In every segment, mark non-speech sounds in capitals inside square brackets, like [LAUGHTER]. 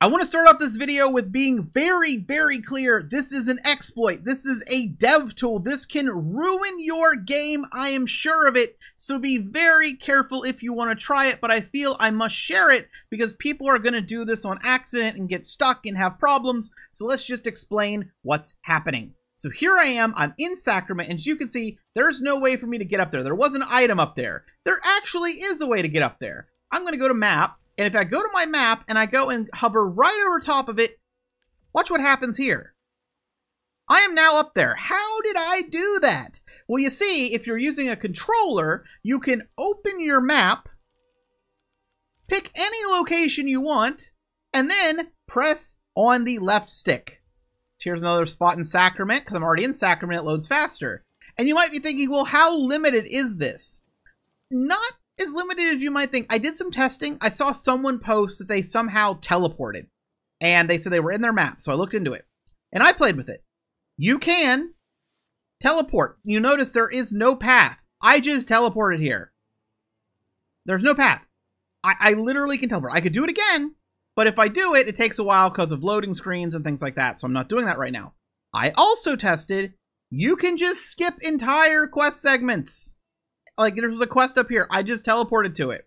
I want to start off this video with being very, very clear. This is an exploit. This is a dev tool. This can ruin your game. I am sure of it. So be very careful if you want to try it, but I feel I must share it because people are going to do this on accident and get stuck and have problems. So let's just explain what's happening. So here I am, I'm in Sacrament, and as you can see, there's no way for me to get up there. There was an item up there. There actually is a way to get up there. I'm going to go to map, and if I go to my map and I go and hover right over top of it, watch what happens here. I am now up there. How did I do that? Well, you see, if you're using a controller, you can open your map, pick any location you want, and then press on the left stick. Here's another spot in Sacrament, because I'm already in Sacrament, it loads faster. And you might be thinking, well, how limited is this? Not as limited as you might think. I did some testing. I saw someone post that they somehow teleported. And they said they were in their map. So I looked into it. And I played with it. You can teleport. You notice there is no path. I just teleported here. There's no path. I, I literally can teleport. I could do it again. But if I do it, it takes a while because of loading screens and things like that. So I'm not doing that right now. I also tested you can just skip entire quest segments. Like there was a quest up here. I just teleported to it.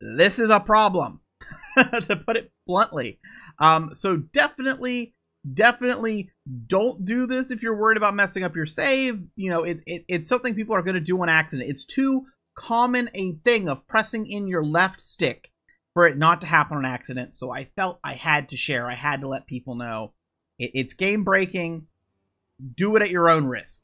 This is a problem, [LAUGHS] to put it bluntly. Um, so definitely, definitely don't do this if you're worried about messing up your save. You know, it, it it's something people are going to do on accident. It's too common a thing of pressing in your left stick for it not to happen on accident. So I felt I had to share. I had to let people know it, it's game breaking. Do it at your own risk.